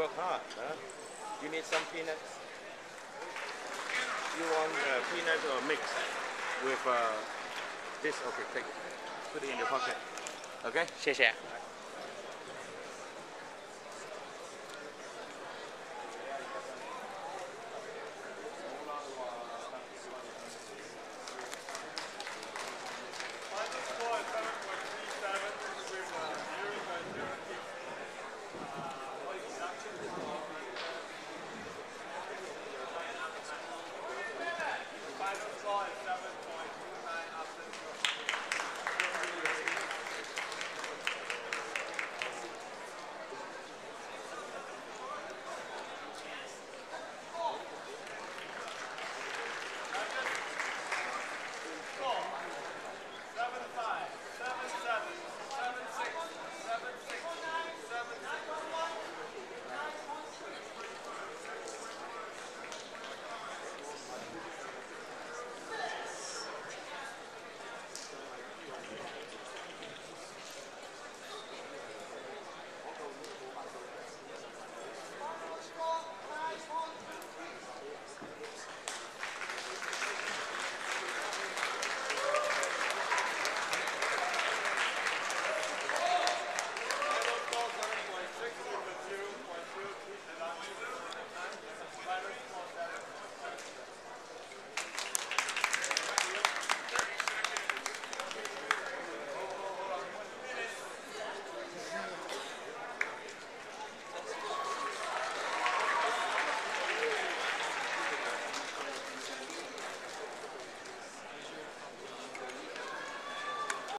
work hard. Huh? You need some peanuts. You want uh, peanuts or mix with uh, this? Okay, take it. Put it in your pocket. Okay? Five, seven.